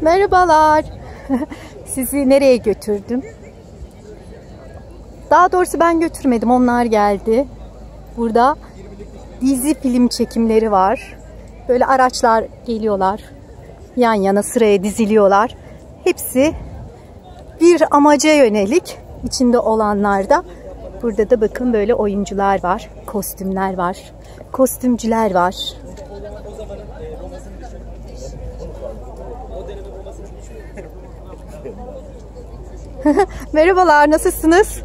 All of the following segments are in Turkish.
Merhabalar. Sizi nereye götürdüm? Daha doğrusu ben götürmedim. Onlar geldi. Burada dizi film çekimleri var. Böyle araçlar geliyorlar. Yan yana sıraya diziliyorlar. Hepsi bir amaca yönelik içinde olanlar da burada da bakın böyle oyuncular var. Kostümler var. Kostümcüler var. Merhabalar, nasılsınız?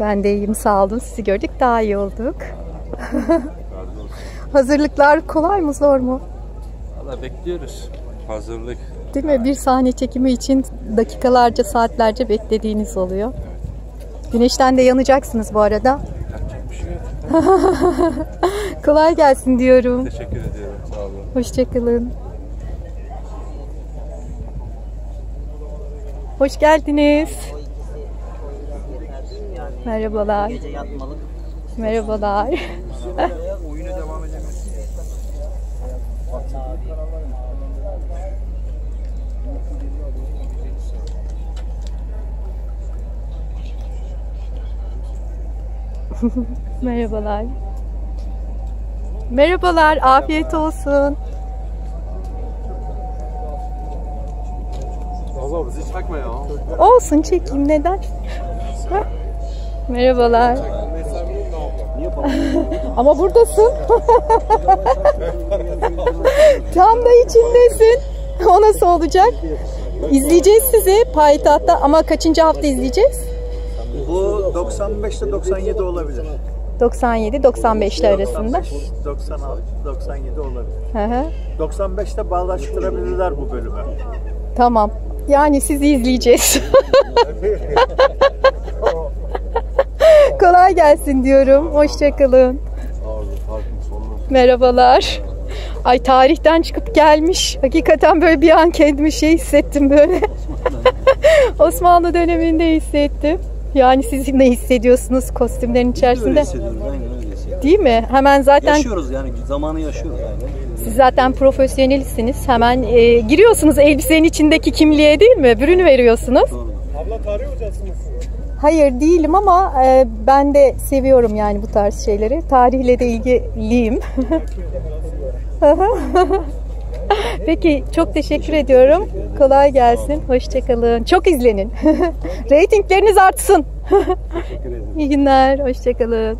Ben de iyiyim, sağ olun. Sizi gördük, daha iyi olduk. Hazırlıklar kolay mı, zor mu? Valla bekliyoruz. Hazırlık. Değil mi? Bir sahne çekimi için dakikalarca, saatlerce beklediğiniz oluyor. Güneşten de yanacaksınız bu arada. Yapacak bir şey yok. Kolay gelsin diyorum. Teşekkür ediyorum. Sağ olun. Hoşçakalın. Hoş geldiniz. Merhabalar. Merhabalar. Oyuna devam. Merhabalar. Merhabalar, afiyet olsun. Allah bizi çakma ya. Olsun çekeyim neden? Merhabalar. Ama buradasın. Tam da içindesin. O nasıl olacak? İzleyeceğiz sizi payitahtta ama kaçıncı hafta izleyeceğiz? Bu 95 ile 97 olabilir. 97-95'li arasında. 96, 97 olabilir. Hı hı. 95'te bağdaştırabilirler bu bölümü. Tamam. Yani sizi izleyeceğiz. Kolay gelsin diyorum. Hoşçakalın. Merhabalar. Ay tarihten çıkıp gelmiş. Hakikaten böyle bir an kendimi şey hissettim böyle. Osmanlı döneminde hissettim. Yani siz ne hissediyorsunuz kostümlerin içerisinde? hissediyoruz. Değil mi? Hemen zaten Yaşıyoruz yani zamanı yaşıyoruz yani. siz zaten profesyonelisiniz. Hemen e, giriyorsunuz elbisenin içindeki kimliğe değil mi? Bürünü veriyorsunuz. Doğru. Hayır değilim ama e, ben de seviyorum yani bu tarz şeyleri. Tarihle de ilgiliyim. Peki çok teşekkür ediyorum. Kolay gelsin. Hoşçakalın. Çok izlenin. Reytingleriniz artsın. İyi günler. Hoşçakalın.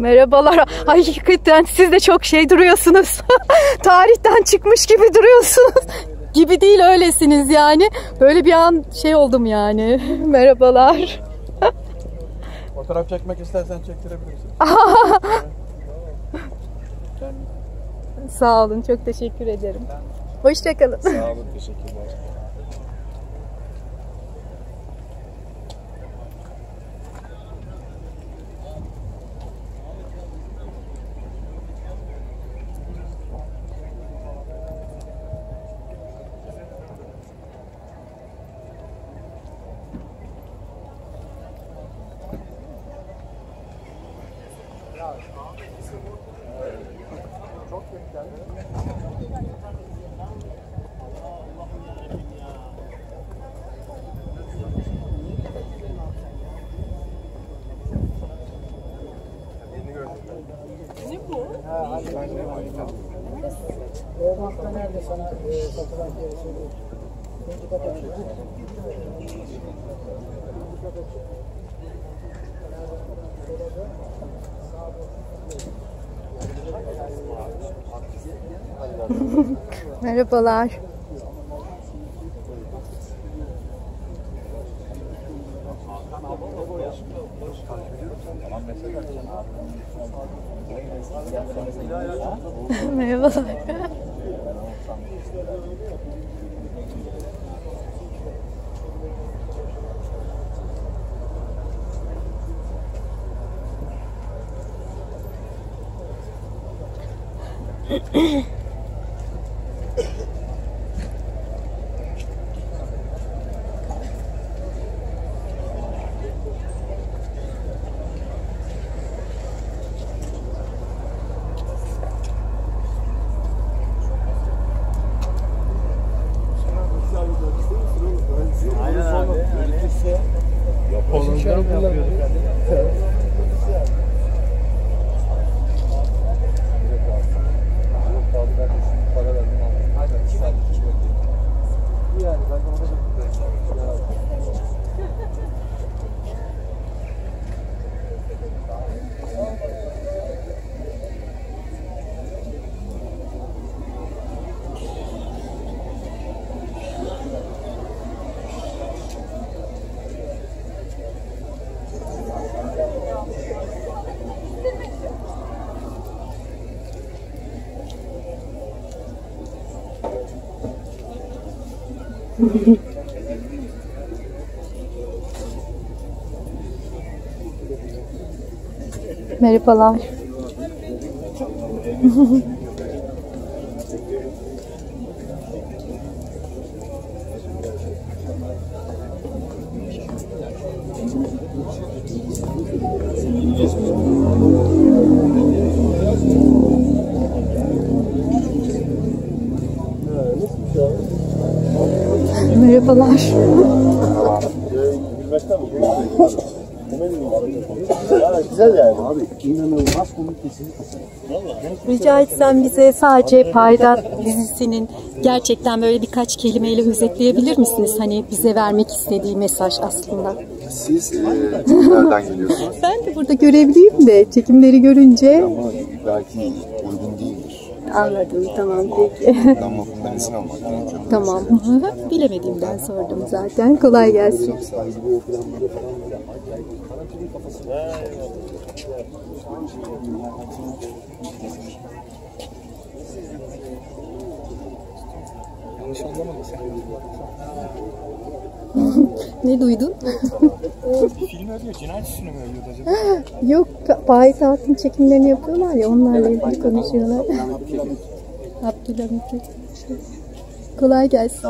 Merhabalar. Ay hakikaten siz de çok şey duruyorsunuz. Tarihten çıkmış gibi duruyorsunuz. Gibi değil öylesiniz yani. Böyle bir an şey oldum yani. Merhabalar. Fotoğraf çekmek istersen çektirebilirsin. Sağ olun. Çok teşekkür ederim. Hoşçakalın. Sağ olun. Teşekkürler. Ne bu? Ha, Oğlak'ta nerede sana e, satılan yeri söylüyorum. İkinci kata çıkıyor. İkinci kata çıkıyor. Sağ olun. Merhabalar. Merhabalar. う、う。Merhabalar. Merhabalar. Güzel yani. Abi inanılmaz komik kesinlikle. Rica etsem bize sadece Paydat dizisinin gerçekten böyle birkaç kelimeyle özetleyebilir misiniz? Hani bize vermek istediği mesaj aslında. Siz e, nereden geliyorsunuz? Ben de burada görevliyim de çekimleri görünce Ama belki değildir. anladım. Tamam peki. Ama benzin almak gerekiyor. tamam. Bilemediğimden sordum zaten. Kolay gelsin. ne duydun? Filmi ödüyor. Cinayet işini mi ödüyordu acaba? Yok, Payitaht'ın çekimlerini yapıyorlar ya, onlarla ilgili konuşuyorlar. Abdülhamit'i. Kolay gelsin.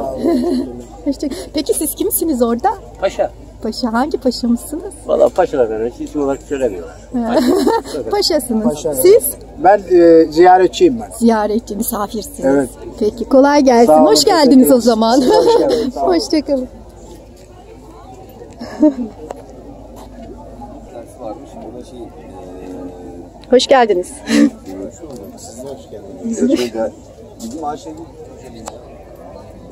Peki siz kimsiniz orada? Paşa. Paşa, hangi paşa mısınız? Valla paşalar ben hiç isim olarak söylemiyorlar. Paşasınız. Siz? Ben e, ziyaretçiyim ben. Ziyaretçi, misafirsiniz. Evet. Peki, kolay gelsin. Sağ olun, Hoş geldiniz o zaman. Hoş geldiniz. Hoşçakalın. Hoş geldiniz. Şöyle bizim Ayşegül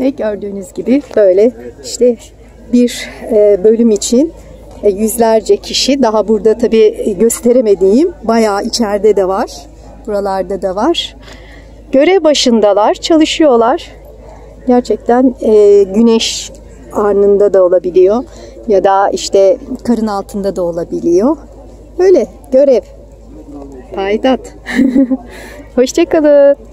Ve gördüğünüz gibi böyle işte bir e, bölüm için e, yüzlerce kişi daha burada tabii gösteremediğim bayağı içeride de var. Buralarda da var. Görev başındalar, çalışıyorlar. Gerçekten e, güneş arnında da olabiliyor ya da işte karın altında da olabiliyor. Böyle görev. Paydat. Hoşçakalın.